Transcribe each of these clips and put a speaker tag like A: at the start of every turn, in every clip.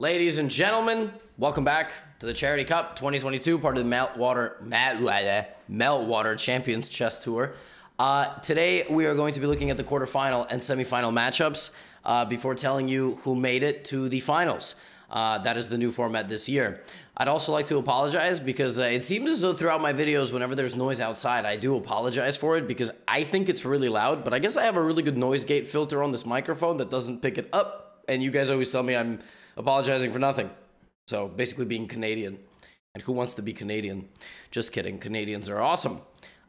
A: Ladies and gentlemen, welcome back to the Charity Cup 2022, part of the Meltwater Meltwater Champions Chess Tour. Uh, today, we are going to be looking at the quarterfinal and semifinal matchups uh, before telling you who made it to the finals. Uh, that is the new format this year. I'd also like to apologize because uh, it seems as though throughout my videos, whenever there's noise outside, I do apologize for it because I think it's really loud, but I guess I have a really good noise gate filter on this microphone that doesn't pick it up, and you guys always tell me I'm apologizing for nothing. So basically being Canadian. And who wants to be Canadian? Just kidding. Canadians are awesome.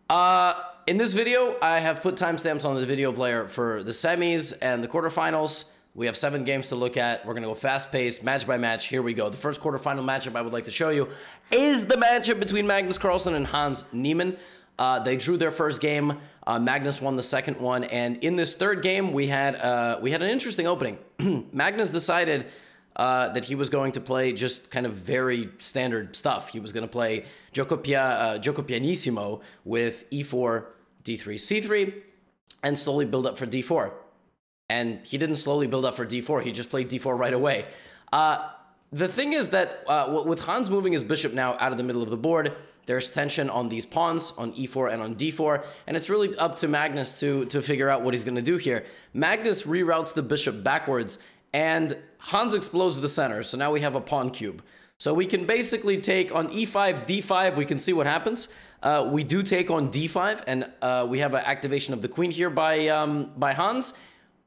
A: Uh, in this video, I have put timestamps on the video player for the semis and the quarterfinals. We have seven games to look at. We're going to go fast paced, match by match. Here we go. The first quarterfinal matchup I would like to show you is the matchup between Magnus Carlsen and Hans Niemann. Uh, they drew their first game. Uh, Magnus won the second one, and in this third game, we had uh, we had an interesting opening. Magnus decided uh, that he was going to play just kind of very standard stuff. He was going to play Gioco, Pia, uh, Gioco Pianissimo with e4, d3, c3, and slowly build up for d4. And he didn't slowly build up for d4, he just played d4 right away. Uh, the thing is that uh, with Hans moving his bishop now out of the middle of the board, there's tension on these pawns, on e4 and on d4, and it's really up to Magnus to, to figure out what he's going to do here. Magnus reroutes the bishop backwards and Hans explodes the center, so now we have a pawn cube. So we can basically take on e5, d5, we can see what happens. Uh, we do take on d5, and uh, we have an activation of the queen here by, um, by Hans.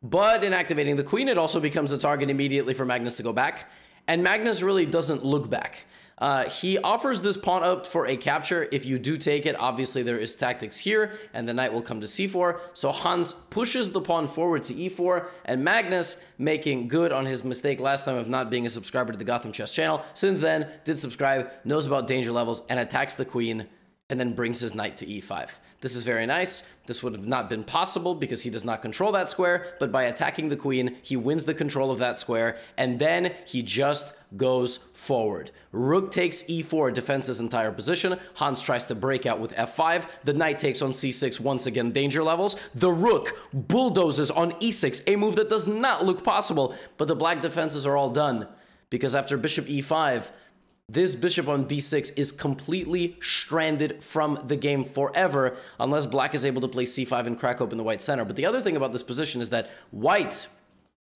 A: But in activating the queen, it also becomes a target immediately for Magnus to go back. And Magnus really doesn't look back. Uh, he offers this pawn up for a capture. If you do take it, obviously there is tactics here, and the knight will come to c4. So Hans pushes the pawn forward to e4, and Magnus, making good on his mistake last time of not being a subscriber to the Gotham Chess channel, since then did subscribe, knows about danger levels, and attacks the queen, and then brings his knight to e5. This is very nice. This would have not been possible because he does not control that square, but by attacking the queen, he wins the control of that square, and then he just goes forward. Rook takes e4, defends his entire position. Hans tries to break out with f5. The knight takes on c6, once again danger levels. The rook bulldozes on e6, a move that does not look possible, but the black defenses are all done because after bishop e5, this bishop on b6 is completely stranded from the game forever unless black is able to play c5 and crack open the white center. But the other thing about this position is that white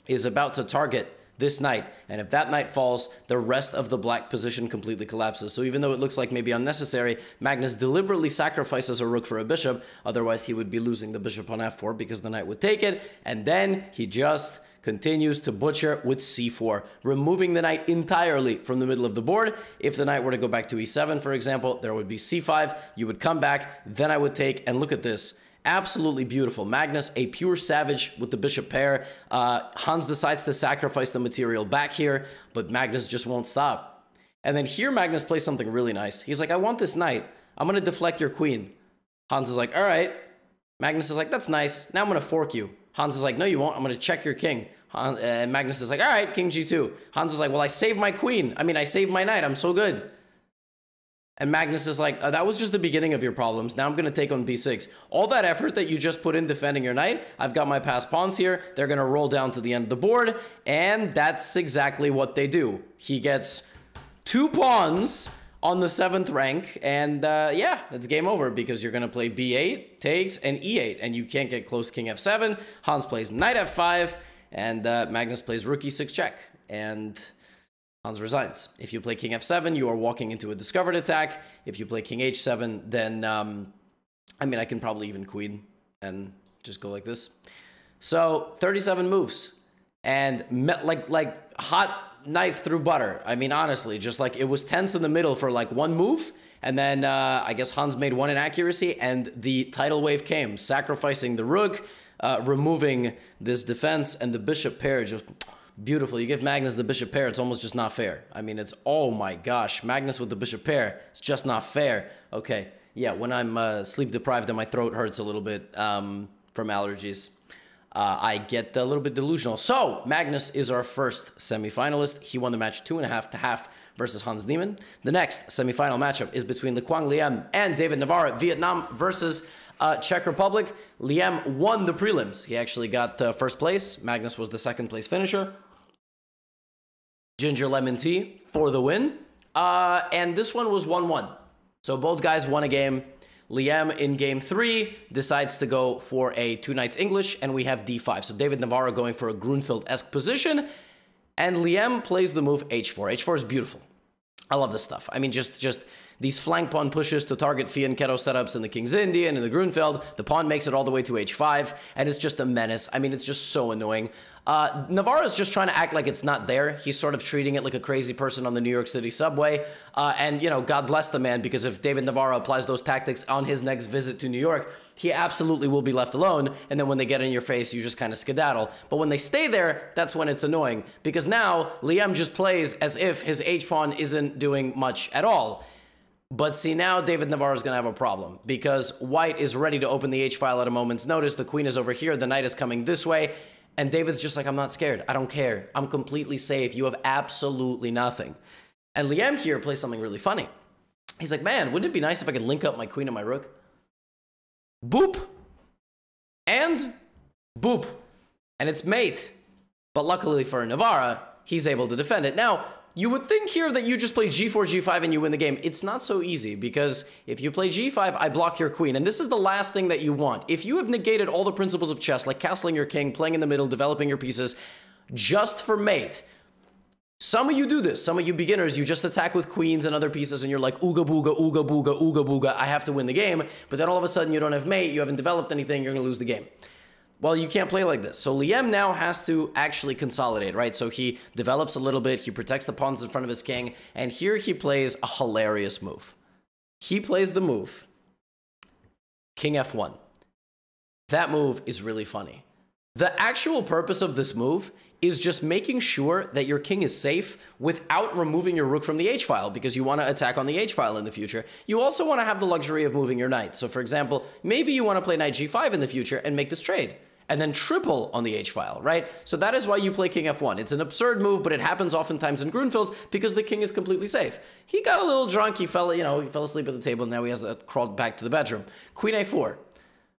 A: is about to target this knight. And if that knight falls, the rest of the black position completely collapses. So even though it looks like maybe unnecessary, Magnus deliberately sacrifices a rook for a bishop. Otherwise, he would be losing the bishop on f4 because the knight would take it. And then he just continues to butcher with c4, removing the knight entirely from the middle of the board. If the knight were to go back to e7, for example, there would be c5. You would come back, then I would take, and look at this. Absolutely beautiful. Magnus, a pure savage with the bishop pair. Uh, Hans decides to sacrifice the material back here, but Magnus just won't stop. And then here Magnus plays something really nice. He's like, I want this knight. I'm going to deflect your queen. Hans is like, all right. Magnus is like, that's nice. Now I'm going to fork you. Hans is like, no, you won't. I'm going to check your king. Han, uh, Magnus is like, all right, king g2. Hans is like, well, I saved my queen. I mean, I saved my knight. I'm so good. And Magnus is like, uh, that was just the beginning of your problems. Now I'm going to take on b6. All that effort that you just put in defending your knight, I've got my passed pawns here. They're going to roll down to the end of the board. And that's exactly what they do. He gets two pawns on the seventh rank. And uh, yeah, it's game over because you're going to play b8, takes, and e8. And you can't get close king f7. Hans plays knight f5. And uh, Magnus plays rook e6 check. And Hans resigns. If you play king f7, you are walking into a discovered attack. If you play king h7, then, um, I mean, I can probably even queen and just go like this. So 37 moves. And like, like hot knife through butter. I mean, honestly, just like it was tense in the middle for like one move. And then uh, I guess Hans made one inaccuracy and the tidal wave came, sacrificing the rook, uh, removing this defense and the bishop pair just beautiful. You give Magnus the bishop pair, it's almost just not fair. I mean, it's, oh my gosh, Magnus with the bishop pair, it's just not fair. Okay, yeah, when I'm uh, sleep deprived and my throat hurts a little bit um, from allergies, uh, I get a little bit delusional. So, Magnus is our first semifinalist. He won the match two and a half to half versus Hans Niemann. The next semifinal matchup is between Le Quang Liem and David Navarro, Vietnam versus uh, Czech Republic. Liem won the prelims. He actually got uh, first place. Magnus was the second place finisher. Ginger lemon tea for the win. Uh, and this one was 1 1. So both guys won a game. Liem in game three decides to go for a two knights English, and we have d5. So David Navarro going for a Grunfeld esque position, and Liem plays the move h4. h4 is beautiful. I love this stuff. I mean, just just these flank pawn pushes to target Fianchetto setups in the King's Indian and the Grunfeld. The pawn makes it all the way to h5, and it's just a menace. I mean, it's just so annoying. Uh, Navarro's just trying to act like it's not there. He's sort of treating it like a crazy person on the New York City subway. Uh, and, you know, God bless the man, because if David Navarro applies those tactics on his next visit to New York, he absolutely will be left alone. And then when they get in your face, you just kind of skedaddle. But when they stay there, that's when it's annoying. Because now Liem just plays as if his H pawn isn't doing much at all. But see, now David Navarro is going to have a problem because white is ready to open the H file at a moment's notice. The queen is over here. The knight is coming this way. And David's just like, I'm not scared. I don't care. I'm completely safe. You have absolutely nothing. And Liem here plays something really funny. He's like, man, wouldn't it be nice if I could link up my queen and my rook? Boop. And boop. And it's mate. But luckily for Navarro, he's able to defend it. Now, you would think here that you just play g4, g5, and you win the game. It's not so easy because if you play g5, I block your queen. And this is the last thing that you want. If you have negated all the principles of chess, like castling your king, playing in the middle, developing your pieces, just for mate, some of you do this. Some of you beginners, you just attack with queens and other pieces and you're like, ooga booga, ooga booga, ooga booga, I have to win the game. But then all of a sudden you don't have mate, you haven't developed anything, you're going to lose the game. Well, you can't play like this. So Liem now has to actually consolidate, right? So he develops a little bit, he protects the pawns in front of his king, and here he plays a hilarious move. He plays the move King F1. That move is really funny. The actual purpose of this move is just making sure that your king is safe without removing your rook from the h-file because you want to attack on the h-file in the future. You also want to have the luxury of moving your knight. So for example, maybe you want to play knight g5 in the future and make this trade and then triple on the h-file, right? So that is why you play king f1. It's an absurd move, but it happens oftentimes in Grunfelds because the king is completely safe. He got a little drunk, he fell, you know, he fell asleep at the table, and now he has to crawl back to the bedroom. Queen a4.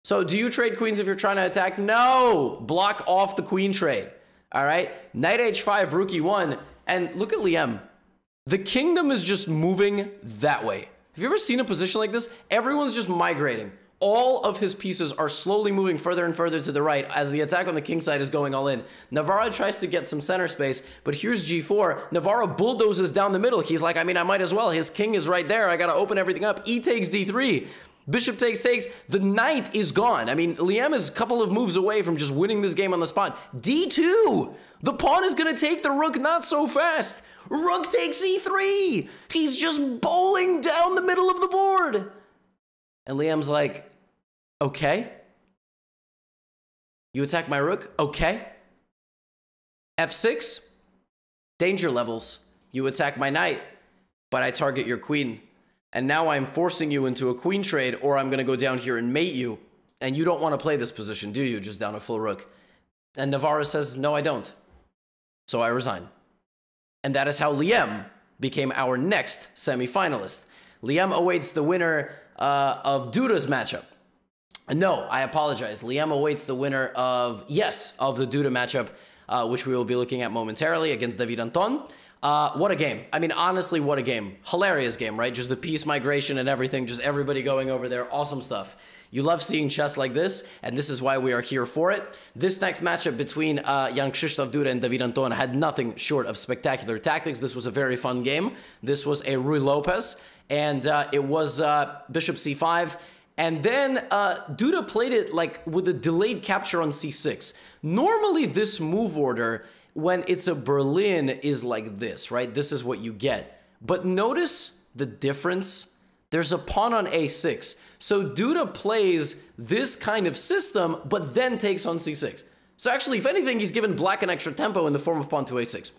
A: So do you trade queens if you're trying to attack? No! Block off the queen trade. All right? Knight h5, rook e1, and look at Liem. The kingdom is just moving that way. Have you ever seen a position like this? Everyone's just migrating all of his pieces are slowly moving further and further to the right as the attack on the king side is going all in. Navarro tries to get some center space, but here's g4. Navarro bulldozes down the middle. He's like, I mean, I might as well. His king is right there. I got to open everything up. E takes d3. Bishop takes, takes. The knight is gone. I mean, Liem is a couple of moves away from just winning this game on the spot. D2. The pawn is going to take the rook not so fast. Rook takes e3. He's just bowling down the middle of the board. And Liem's like, okay. You attack my rook? Okay. F6, danger levels. You attack my knight, but I target your queen. And now I'm forcing you into a queen trade, or I'm going to go down here and mate you. And you don't want to play this position, do you? Just down a full rook. And Navarro says, no, I don't. So I resign. And that is how Liem became our next semifinalist. Liem awaits the winner uh, of Duda's matchup. No, I apologize. Liem awaits the winner of, yes, of the Duda matchup, uh, which we will be looking at momentarily against David Anton. Uh, what a game. I mean, honestly, what a game. Hilarious game, right? Just the peace migration and everything, just everybody going over there. Awesome stuff. You love seeing chess like this, and this is why we are here for it. This next matchup between uh, Jan Krzysztof Duda and David Anton had nothing short of spectacular tactics. This was a very fun game. This was a Ruy Lopez, and uh, it was uh, Bishop c5. And then uh, Duda played it like with a delayed capture on c6. Normally, this move order, when it's a Berlin, is like this, right? This is what you get. But notice the difference. There's a pawn on a6. So Duda plays this kind of system, but then takes on c6. So actually, if anything, he's given black an extra tempo in the form of pawn to a6.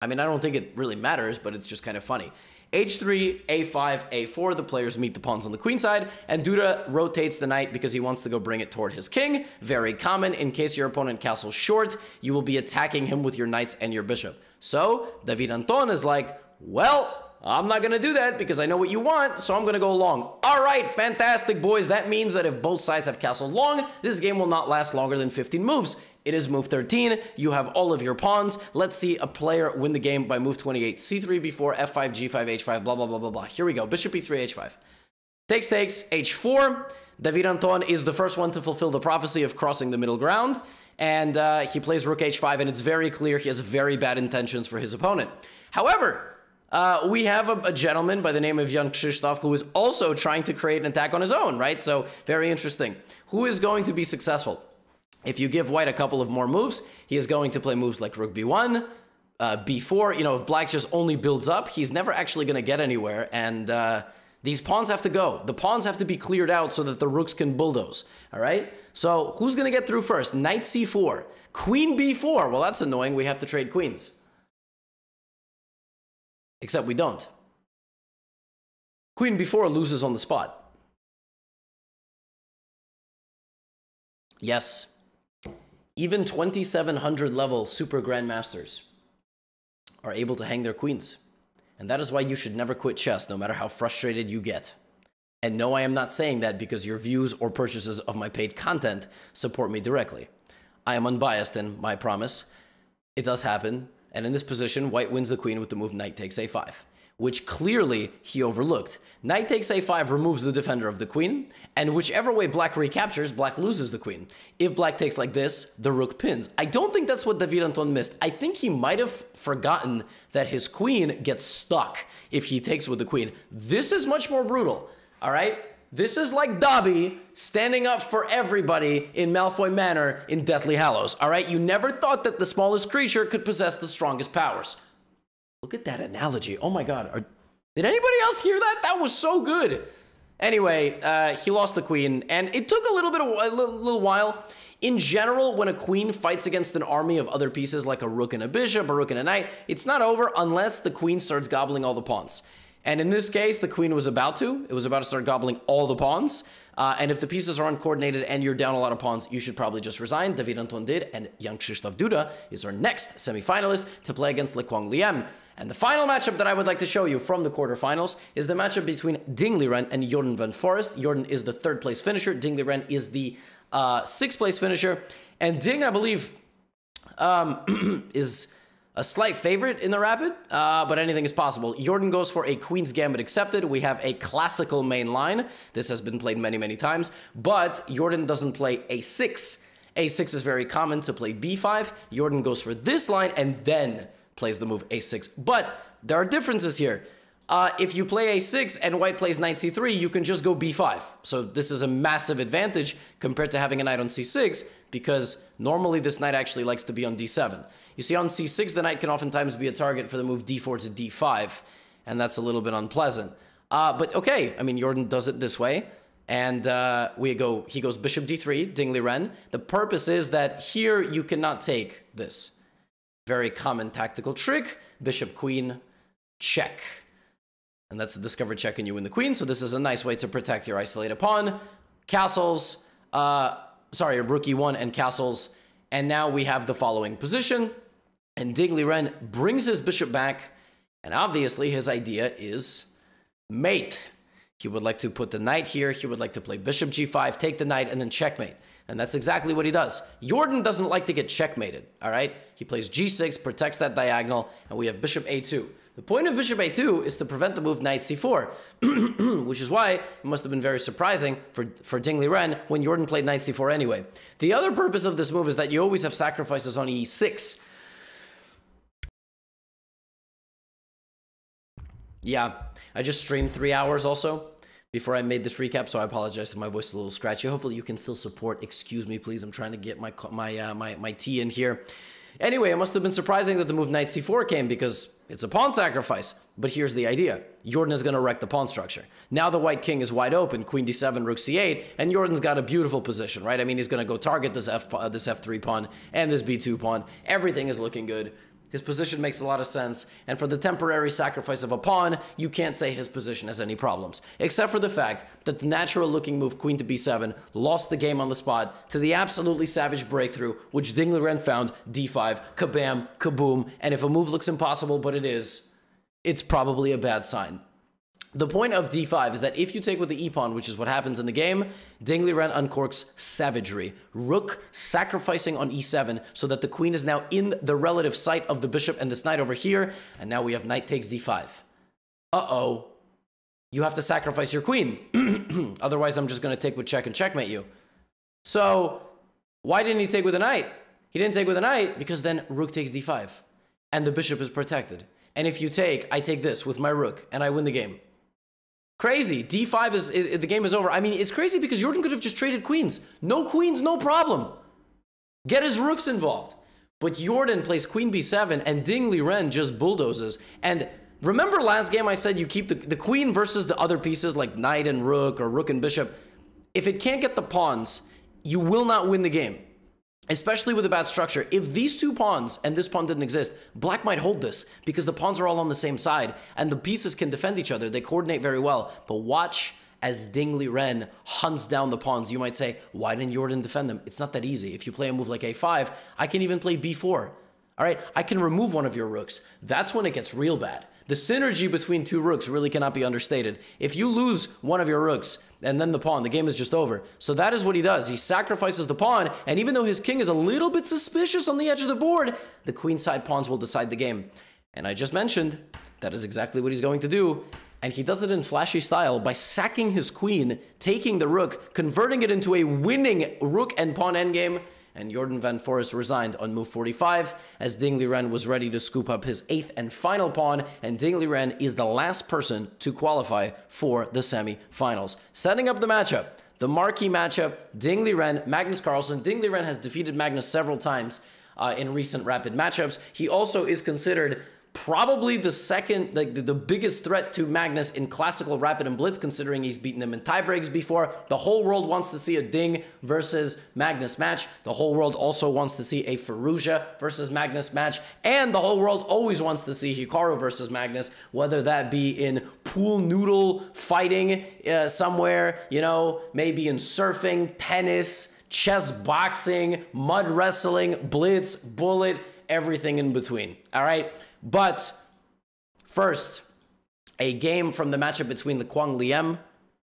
A: I mean, I don't think it really matters, but it's just kind of funny h3, a5, a4, the players meet the pawns on the queen side, and Duda rotates the knight because he wants to go bring it toward his king. Very common, in case your opponent castles short, you will be attacking him with your knights and your bishop. So, David Anton is like, well, I'm not gonna do that because I know what you want, so I'm gonna go long. All right, fantastic, boys. That means that if both sides have castled long, this game will not last longer than 15 moves. It is move 13. You have all of your pawns. Let's see a player win the game by move 28. C3, B4, F5, G5, H5, blah, blah, blah, blah, blah. Here we go. Bishop E3, H5. Takes, takes, H4. David Anton is the first one to fulfill the prophecy of crossing the middle ground. And uh, he plays rook H5, and it's very clear he has very bad intentions for his opponent. However, uh, we have a, a, gentleman by the name of Jan Krzysztof who is also trying to create an attack on his own, right? So, very interesting. Who is going to be successful? If you give white a couple of more moves, he is going to play moves like rook b1, uh, b4. You know, if black just only builds up, he's never actually going to get anywhere. And uh, these pawns have to go. The pawns have to be cleared out so that the rooks can bulldoze. All right? So who's going to get through first? Knight c4. Queen b4. Well, that's annoying. We have to trade queens. Except we don't. Queen b4 loses on the spot. Yes, even 2700 level super grandmasters are able to hang their queens. And that is why you should never quit chess, no matter how frustrated you get. And no, I am not saying that because your views or purchases of my paid content support me directly. I am unbiased in my promise. It does happen. And in this position, white wins the queen with the move knight takes a5 which clearly he overlooked. Knight takes a5 removes the defender of the queen, and whichever way black recaptures, black loses the queen. If black takes like this, the rook pins. I don't think that's what David Anton missed. I think he might have forgotten that his queen gets stuck if he takes with the queen. This is much more brutal, all right? This is like Dobby standing up for everybody in Malfoy Manor in Deathly Hallows, all right? You never thought that the smallest creature could possess the strongest powers. Look at that analogy. Oh my god. Are, did anybody else hear that? That was so good. Anyway, uh, he lost the queen, and it took a little bit of a little, little while. In general, when a queen fights against an army of other pieces like a rook and a bishop, a rook and a knight, it's not over unless the queen starts gobbling all the pawns. And in this case, the queen was about to. It was about to start gobbling all the pawns. Uh, and if the pieces are uncoordinated and you're down a lot of pawns, you should probably just resign. David Anton did, and Jan Krzysztof Duda is our next semifinalist to play against Le Quang Liem. And the final matchup that I would like to show you from the quarterfinals is the matchup between Ding Liren and Jordan Van Foreest. Jordan is the third place finisher. Ding Liren is the uh, sixth place finisher. And Ding, I believe, um, is a slight favorite in the rapid, uh, but anything is possible. Jordan goes for a Queen's Gambit accepted. We have a classical main line. This has been played many, many times, but Jordan doesn't play a6. a6 is very common to play b5. Jordan goes for this line and then plays the move a6. But there are differences here. Uh, if you play a6 and white plays knight c3, you can just go b5. So this is a massive advantage compared to having a knight on c6 because normally this knight actually likes to be on d7. You see on c6, the knight can oftentimes be a target for the move d4 to d5, and that's a little bit unpleasant. Uh, but okay, I mean, Jordan does it this way. And uh, we go, he goes bishop d3, Ding Liren. The purpose is that here you cannot take this. Very common tactical trick. Bishop, queen, check. And that's a discovered check and you win the queen. So this is a nice way to protect your isolated pawn. Castles, uh, sorry, rook e1 and castles. And now we have the following position. And Ding Liren brings his bishop back. And obviously his idea is mate. He would like to put the knight here. He would like to play bishop g5, take the knight, and then checkmate. And that's exactly what he does. Jordan doesn't like to get checkmated, all right? He plays g6, protects that diagonal, and we have bishop a2. The point of bishop a2 is to prevent the move knight c4, which is why it must have been very surprising for, for Ding Liren when Jordan played knight c4 anyway. The other purpose of this move is that you always have sacrifices on e6. Yeah, I just streamed three hours also before I made this recap, so I apologize if my voice is a little scratchy. Hopefully you can still support. Excuse me, please. I'm trying to get my my uh, my my tea in here. Anyway, it must have been surprising that the move knight c4 came because it's a pawn sacrifice. But here's the idea. Jordan is going to wreck the pawn structure. Now the white king is wide open, queen d7, rook c8, and Jordan's got a beautiful position, right? I mean, he's going to go target this, F, uh, this f3 pawn and this b2 pawn. Everything is looking good. His position makes a lot of sense, and for the temporary sacrifice of a pawn, you can't say his position has any problems. Except for the fact that the natural looking move queen to b7 lost the game on the spot to the absolutely savage breakthrough, which Ding Liren found d5, kabam, kaboom, and if a move looks impossible, but it is, it's probably a bad sign. The point of d5 is that if you take with the e pawn, which is what happens in the game, Ding Liren uncorks savagery. Rook sacrificing on e7 so that the queen is now in the relative sight of the bishop and this knight over here. And now we have knight takes d5. Uh-oh. You have to sacrifice your queen. Otherwise, I'm just going to take with check and checkmate you. So why didn't he take with a knight? He didn't take with a knight because then rook takes d5. And the bishop is protected. And if you take, I take this with my rook and I win the game. Crazy. D5 is, is, the game is over. I mean, it's crazy because Jordan could have just traded queens. No queens, no problem. Get his rooks involved. But Jordan plays queen b7 and Ding Liren just bulldozes. And remember last game I said you keep the, the queen versus the other pieces like knight and rook or rook and bishop. If it can't get the pawns, you will not win the game especially with a bad structure. If these two pawns and this pawn didn't exist, black might hold this because the pawns are all on the same side and the pieces can defend each other. They coordinate very well. But watch as Ding Liren hunts down the pawns. You might say, why didn't Jordan defend them? It's not that easy. If you play a move like a5, I can even play b4. All right, I can remove one of your rooks. That's when it gets real bad. The synergy between two rooks really cannot be understated. If you lose one of your rooks and then the pawn, the game is just over. So that is what he does. He sacrifices the pawn, and even though his king is a little bit suspicious on the edge of the board, the queenside pawns will decide the game. And I just mentioned that is exactly what he's going to do. And he does it in flashy style by sacking his queen, taking the rook, converting it into a winning rook and pawn endgame, and Jordan Van Foreest resigned on move 45 as Ding Liren was ready to scoop up his eighth and final pawn, and Ding Liren is the last person to qualify for the semi-finals. Setting up the matchup, the marquee matchup, Ding Liren, Magnus Carlsen. Ding Liren has defeated Magnus several times uh, in recent rapid matchups. He also is considered probably the second, like the, the, biggest threat to Magnus in classical Rapid and Blitz, considering he's beaten him in tiebreaks before. The whole world wants to see a Ding versus Magnus match. The whole world also wants to see a Firouzja versus Magnus match. And the whole world always wants to see Hikaru versus Magnus, whether that be in pool noodle fighting uh, somewhere, you know, maybe in surfing, tennis, chess boxing, mud wrestling, blitz, bullet, everything in between. All right. But first, a game from the matchup between Le Quang Liem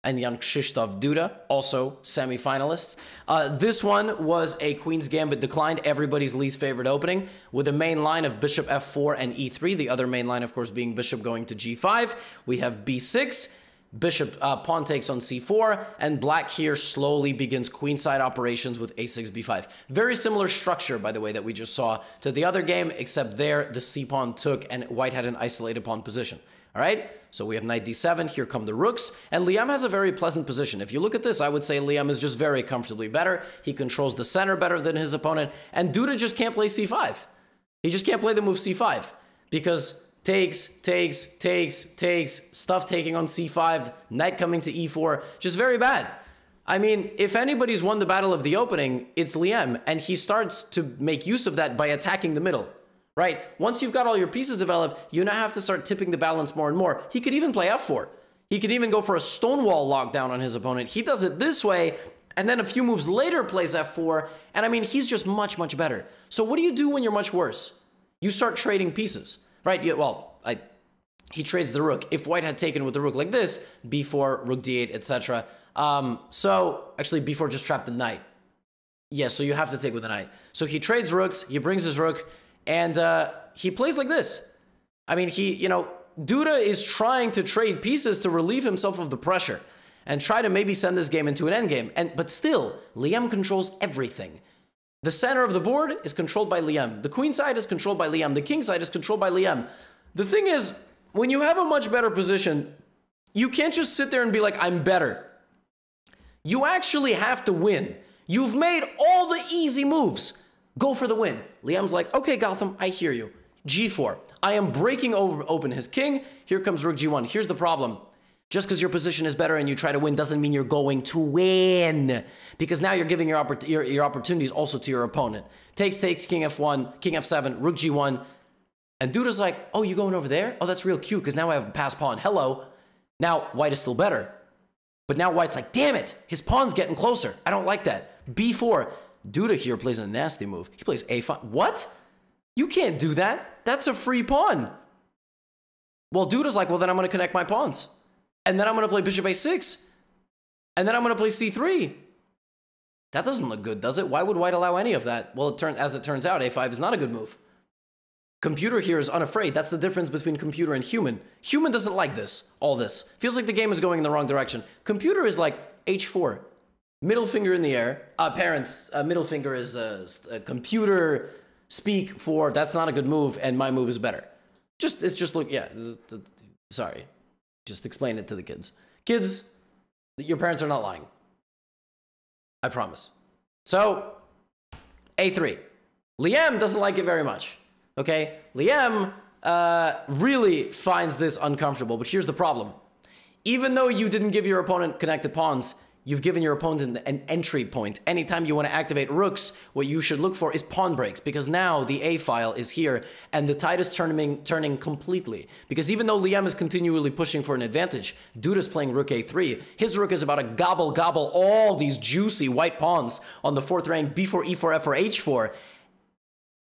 A: and Jan Krzysztof Duda, also semifinalists. Uh, this one was a Queen's Gambit declined, everybody's least favorite opening, with a main line of Bishop f4 and e3. The other main line, of course, being Bishop going to g5. We have b6, Bishop uh, pawn takes on c4, and black here slowly begins queenside operations with a6, b5. Very similar structure, by the way, that we just saw to the other game, except there the c pawn took and white had an isolated pawn position. All right, so we have knight d7, here come the rooks, and Liem has a very pleasant position. If you look at this, I would say Liem is just very comfortably better. He controls the center better than his opponent, and Duda just can't play c5. He just can't play the move c5 because takes, takes, takes, takes, stuff taking on c5, knight coming to e4, just very bad. I mean, if anybody's won the battle of the opening, it's Liem, and he starts to make use of that by attacking the middle, right? Once you've got all your pieces developed, you now have to start tipping the balance more and more. He could even play f4. He could even go for a stonewall lockdown on his opponent. He does it this way, and then a few moves later plays f4, and I mean, he's just much, much better. So what do you do when you're much worse? You start trading pieces right? Yeah, well, I, he trades the rook. If white had taken with the rook like this, b4, rook d8, etc. Um, so actually b4 just trapped the knight. Yeah, so you have to take with the knight. So he trades rooks, he brings his rook, and uh, he plays like this. I mean, he, you know, Duda is trying to trade pieces to relieve himself of the pressure and try to maybe send this game into an endgame. And but still, Liem controls everything. The center of the board is controlled by Liem. The queen side is controlled by Liem. The king side is controlled by Liem. The thing is, when you have a much better position, you can't just sit there and be like, I'm better. You actually have to win. You've made all the easy moves. Go for the win. Liem's like, okay, Gotham, I hear you. G4. I am breaking over, open his king. Here comes rook G1. Here's the problem. Just because your position is better and you try to win doesn't mean you're going to win. Because now you're giving your, oppor your, your opportunities also to your opponent. Takes, takes, king f1, king f7, rook g1. And Duda's like, oh, you going over there? Oh, that's real cute because now I have a pass pawn. Hello. Now white is still better. But now white's like, damn it, his pawn's getting closer. I don't like that. b4. Duda here plays a nasty move. He plays a5. What? You can't do that. That's a free pawn. Well, Duda's like, well, then I'm going to connect my pawns. And then I'm going to play bishop a6. And then I'm going to play c3. That doesn't look good, does it? Why would white allow any of that? Well, it turn, as it turns out, a5 is not a good move. Computer here is unafraid. That's the difference between computer and human. Human doesn't like this, all this. Feels like the game is going in the wrong direction. Computer is like h4. Middle finger in the air. Uh, parents, uh, middle finger is a, a computer speak for that's not a good move and my move is better. Just, it's just look, yeah, sorry. Just explain it to the kids. Kids, your parents are not lying. I promise. So, A3. Liem doesn't like it very much. Okay? Liem uh, really finds this uncomfortable, but here's the problem. Even though you didn't give your opponent connected pawns, you've given your opponent an entry point. Anytime you want to activate rooks, what you should look for is pawn breaks, because now the A file is here, and the tide is turning, turning completely. Because even though Liem is continually pushing for an advantage, Duda's playing rook A3. His rook is about to gobble gobble all these juicy white pawns on the fourth rank, B4, E4, F4, H4,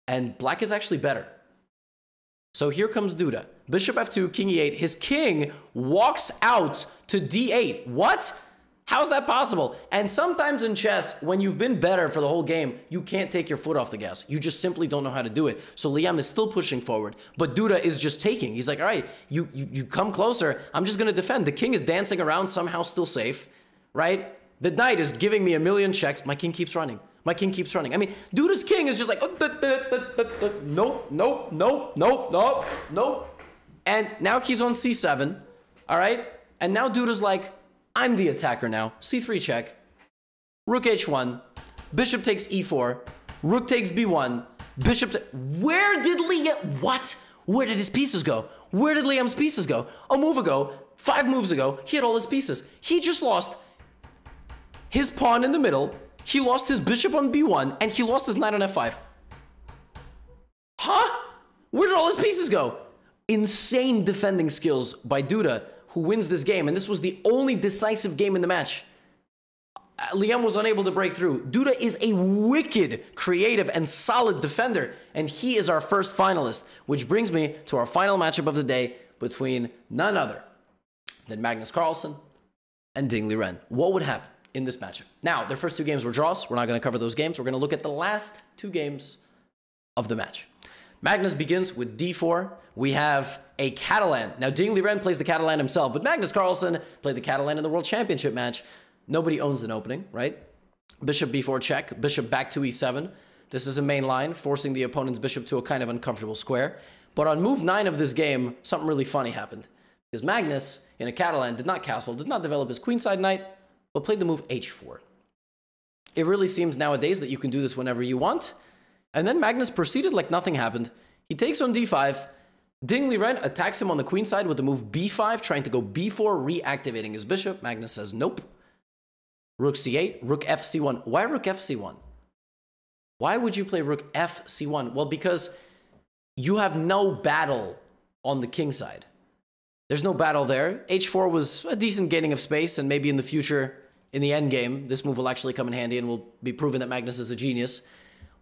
A: and black is actually better. So here comes Duda. Bishop f2, king e8. His king walks out to d8. What? How's that possible? And sometimes in chess, when you've been better for the whole game, you can't take your foot off the gas. You just simply don't know how to do it. So Liem is still pushing forward, but Duda is just taking. He's like, all right, you, you, you come closer. I'm just going to defend. The king is dancing around, somehow still safe, right? The knight is giving me a million checks. My king keeps running. My king keeps running. I mean, Duda's king is just like, oh, nope, nope, nope, nope, nope, nope. And now he's on c7, all right? And now Duda's like, I'm the attacker now. c3 check. Rook h1. Bishop takes e4. Rook takes b1. Bishop. Where did Liem? What? Where did his pieces go? Where did Liem's pieces go? A move ago, five moves ago, he had all his pieces. He just lost his pawn in the middle. He lost his bishop on b1, and he lost his knight on f5. Huh? Where did all his pieces go? Insane defending skills by Duda who wins this game, and this was the only decisive game in the match. Uh, Liem was unable to break through. Duda is a wicked, creative, and solid defender, and he is our first finalist, which brings me to our final matchup of the day between none other than Magnus Carlsen and Ding Liren. What would happen in this matchup? Now, their first two games were draws. We're not going to cover those games. We're going to look at the last two games of the match. Magnus begins with d4. We have a Catalan. Now, Ding Liren plays the Catalan himself, but Magnus Carlsen played the Catalan in the World Championship match. Nobody owns an opening, right? Bishop b4 check, bishop back to e7. This is a main line, forcing the opponent's bishop to a kind of uncomfortable square. But on move 9 of this game, something really funny happened. Because Magnus, in a Catalan, did not castle, did not develop his queenside knight, but played the move h4. It really seems nowadays that you can do this whenever you want, and then Magnus proceeded like nothing happened. He takes on d5. Ding Liren attacks him on the queen side with the move b5, trying to go b4, reactivating his bishop. Magnus says nope. Rook c8, rook f c1. Why rook f c1? Why would you play rook f c1? Well, because you have no battle on the king side. There's no battle there. h4 was a decent gaining of space, and maybe in the future, in the end game, this move will actually come in handy and will be proven that Magnus is a genius.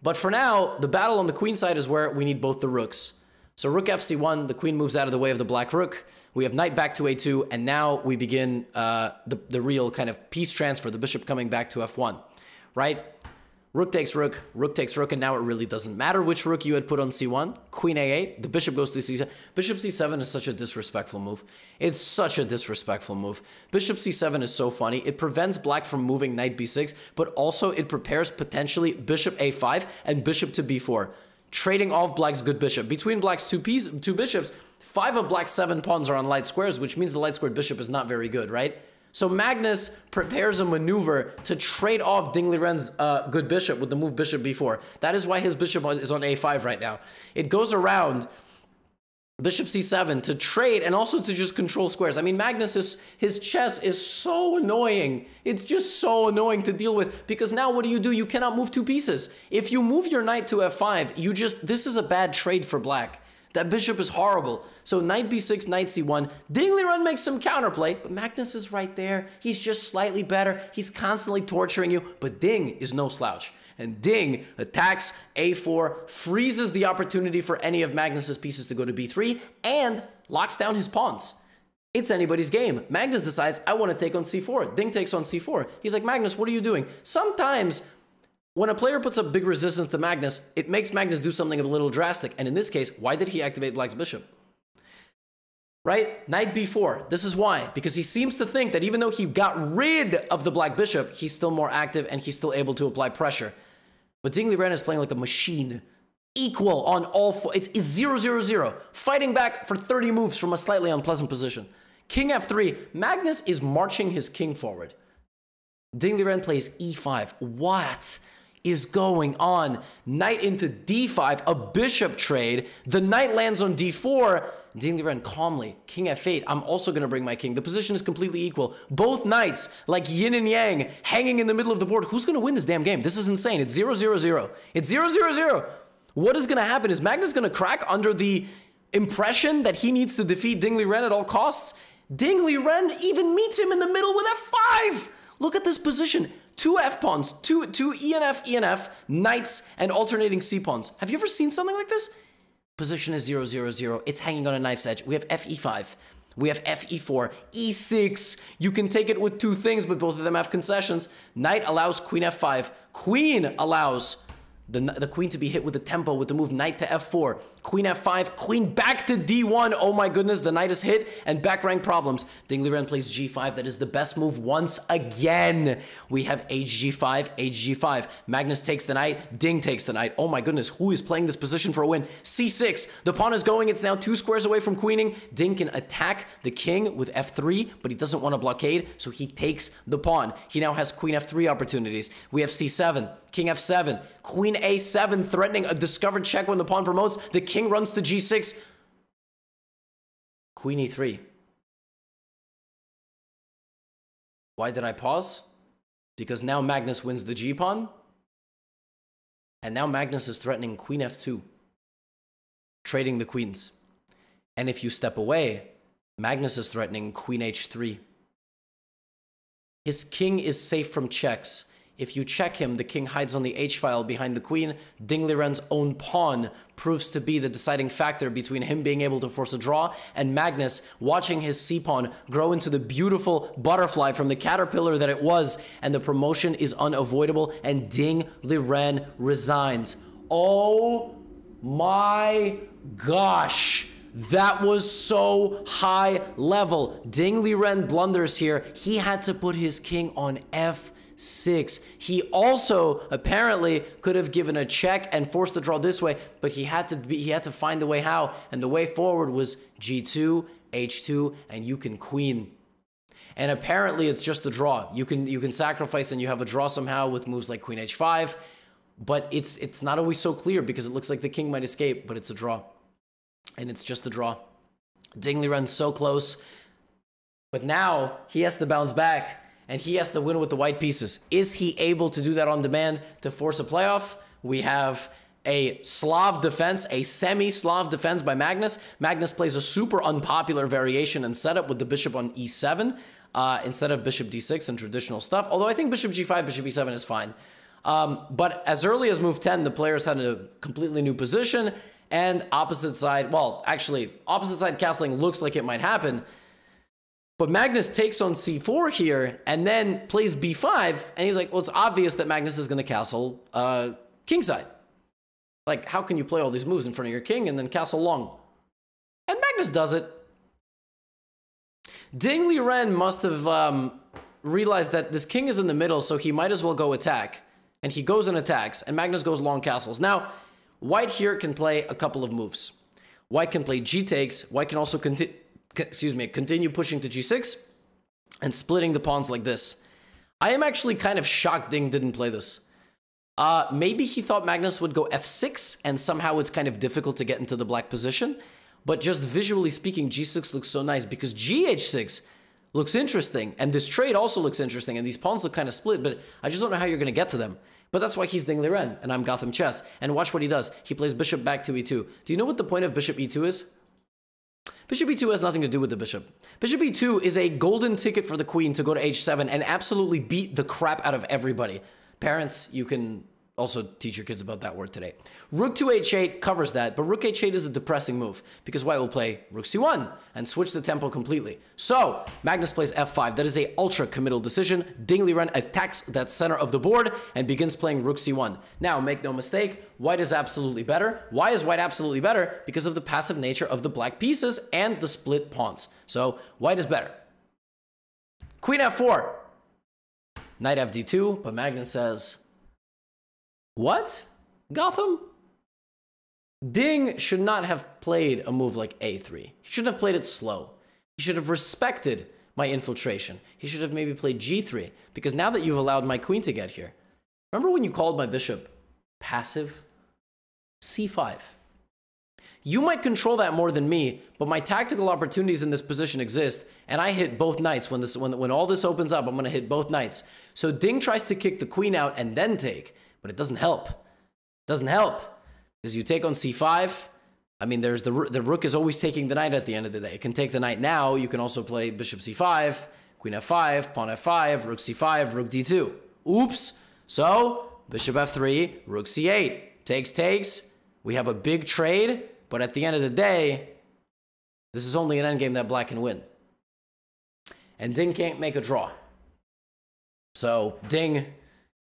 A: But for now, the battle on the queen side is where we need both the rooks. So rook fc1, the queen moves out of the way of the black rook. We have knight back to a2, and now we begin uh, the, the real kind of piece transfer, the bishop coming back to f1, right? Rook takes rook, rook takes rook, and now it really doesn't matter which rook you had put on c1. Queen a8, the bishop goes to c7. Bishop c7 is such a disrespectful move. It's such a disrespectful move. Bishop c7 is so funny. It prevents black from moving knight b6, but also it prepares potentially bishop a5 and bishop to b4, trading off black's good bishop. Between black's two, piece, two bishops, five of black's seven pawns are on light squares, which means the light squared bishop is not very good, right? So Magnus prepares a maneuver to trade off Ding Liren's uh, good bishop with the move bishop b4. That is why his bishop is on a5 right now. It goes around bishop c7 to trade and also to just control squares. I mean, Magnus is, his chess is so annoying. It's just so annoying to deal with because now what do you do? You cannot move two pieces. If you move your knight to f5, you just, this is a bad trade for black. That bishop is horrible. So knight b6, knight c1. Ding Liren makes some counterplay, but Magnus is right there. He's just slightly better. He's constantly torturing you, but Ding is no slouch. And Ding attacks a4, freezes the opportunity for any of Magnus's pieces to go to b3, and locks down his pawns. It's anybody's game. Magnus decides, I want to take on c4. Ding takes on c4. He's like, Magnus, what are you doing? Sometimes when a player puts up big resistance to Magnus, it makes Magnus do something a little drastic. And in this case, why did he activate Black's bishop? Right? Knight b4. This is why. Because he seems to think that even though he got rid of the black bishop, he's still more active and he's still able to apply pressure. But Ding Liren is playing like a machine. Equal on all four. It's 0 0 0. Fighting back for 30 moves from a slightly unpleasant position. King f3. Magnus is marching his king forward. Ding Liren plays e5. What? Is going on? Knight into d5, a bishop trade. The knight lands on d4. Ding Liren calmly, king f8. I'm also going to bring my king. The position is completely equal. Both knights, like yin and yang, hanging in the middle of the board. Who's going to win this damn game? This is insane. It's 0 0 0. It's 0 0 0. What is going to happen? Is Magnus going to crack under the impression that he needs to defeat Ding Liren at all costs? Ding Liren even meets him in the middle with f5. Look at this position. Two F pawns, two, two ENF, ENF, knights, and alternating C pawns. Have you ever seen something like this? Position is 0, 0, 0. It's hanging on a knife's edge. We have FE5. We have FE4, E6. You can take it with two things, but both of them have concessions. Knight allows Queen F5. Queen allows the, the queen to be hit with the tempo with the move knight to f4 queen f5 queen back to d1 oh my goodness the knight is hit and back rank problems. Ding liren plays g5 that is the best move once again. We have hg5 hg5 magnus takes the knight ding takes the knight oh my goodness who is playing this position for a win? C6 the pawn is going. It's now two squares away from queening. Ding can attack the king with f3 but he doesn't want to blockade so he takes the pawn. He now has queen f3 opportunities. We have c7 King f7, Queen a7, threatening a discovered check when the pawn promotes. The king runs to g6. Queen e3. Why did I pause? Because now Magnus wins the g-pawn. And now Magnus is threatening queen f2. Trading the queens. And if you step away, Magnus is threatening queen h3. His king is safe from checks. If you check him, the king hides on the h-file behind the queen. Ding Liren's own pawn proves to be the deciding factor between him being able to force a draw and Magnus watching his c-pawn grow into the beautiful butterfly from the caterpillar that it was. And the promotion is unavoidable and Ding Liren resigns. Oh my gosh. That was so high level. Ding Liren blunders here. He had to put his king on f six. He also apparently could have given a check and forced the draw this way, but he had to be, he had to find the way how, and the way forward was g2, h2, and you can queen. And apparently it's just a draw. You can you can sacrifice and you have a draw somehow with moves like queen h5, but it's it's not always so clear because it looks like the king might escape, but it's a draw. And it's just a draw. Ding Liren's so close. But now he has to bounce back and he has to win with the white pieces. Is he able to do that on demand to force a playoff? We have a Slav defense, a semi-Slav defense by Magnus. Magnus plays a super unpopular variation and setup with the bishop on e7 uh, instead of bishop d6 and traditional stuff. Although I think bishop g5, bishop e7 is fine. Um, but as early as move 10, the players had a completely new position and opposite side, well, actually, opposite side castling looks like it might happen. But Magnus takes on c4 here and then plays b5, and he's like, well, it's obvious that Magnus is going to castle uh, kingside. Like, how can you play all these moves in front of your king and then castle long? And Magnus does it. Ding Liren must have um, realized that this king is in the middle, so he might as well go attack. And he goes and attacks, and Magnus goes long castles. Now, white here can play a couple of moves. White can play g takes. White can also continue excuse me, continue pushing to g6 and splitting the pawns like this. I am actually kind of shocked Ding didn't play this. Uh, maybe he thought Magnus would go f6 and somehow it's kind of difficult to get into the black position. But just visually speaking, g6 looks so nice because gh6 looks interesting. And this trade also looks interesting. And these pawns look kind of split, but I just don't know how you're going to get to them. But that's why he's Ding Liren and I'm Gotham Chess. And watch what he does. He plays bishop back to e2. Do you know what the point of bishop e2 is? Bishop e2 has nothing to do with the bishop. Bishop e2 is a golden ticket for the queen to go to h7 and absolutely beat the crap out of everybody. Parents, you can also teach your kids about that word today. Rook to h8 covers that, but rook h8 is a depressing move because white will play rook c1 and switch the tempo completely. So Magnus plays f5. That is a ultra committal decision. Ding Liren attacks that center of the board and begins playing rook c1. Now, make no mistake, white is absolutely better. Why is white absolutely better? Because of the passive nature of the black pieces and the split pawns. So white is better. Queen f4. Knight fd2, but Magnus says, what? Gotham? Ding should not have played a move like a3. He shouldn't have played it slow. He should have respected my infiltration. He should have maybe played g3, because now that you've allowed my queen to get here, remember when you called my bishop passive? c5. You might control that more than me, but my tactical opportunities in this position exist, and I hit both knights. When, this, when, when all this opens up, I'm going to hit both knights. So Ding tries to kick the queen out and then take but it doesn't help. It doesn't help because you take on c5. I mean, there's the the rook is always taking the knight at the end of the day. It can take the knight now. You can also play bishop c5, queen f5, pawn f5, rook c5, rook d2. Oops. So bishop f3, rook c8. Takes, takes. We have a big trade, but at the end of the day, this is only an endgame that black can win. And Ding can't make a draw. So Ding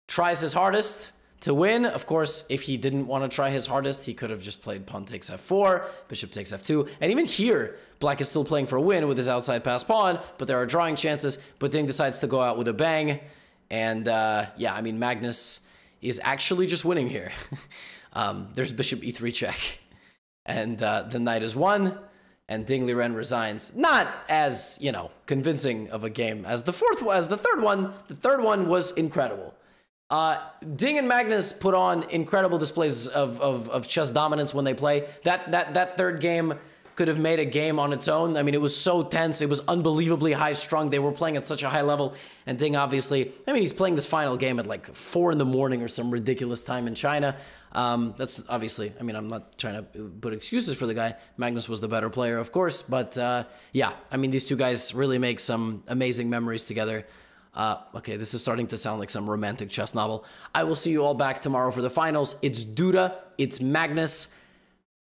A: tries his hardest to win. Of course, if he didn't want to try his hardest, he could have just played pawn takes f4, bishop takes f2. And even here, black is still playing for a win with his outside pass pawn, but there are drawing chances. But Ding decides to go out with a bang. And uh, yeah, I mean, Magnus is actually just winning here. um, there's bishop e3 check. And uh, the knight is won. And Ding Liren resigns. Not as, you know, convincing of a game as the fourth as the third one. The third one was incredible. Uh, Ding and Magnus put on incredible displays of, of, of chess dominance when they play. That, that, that third game could have made a game on its own. I mean, it was so tense. It was unbelievably high strung. They were playing at such a high level. And Ding, obviously, I mean, he's playing this final game at like four in the morning or some ridiculous time in China. Um, that's obviously, I mean, I'm not trying to put excuses for the guy. Magnus was the better player, of course. But uh, yeah, I mean, these two guys really make some amazing memories together. Uh, okay, this is starting to sound like some romantic chess novel. I will see you all back tomorrow for the finals. It's Duda, it's Magnus,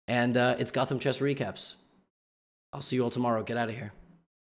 A: and uh, it's Gotham Chess Recaps. I'll see you all tomorrow. Get out of here.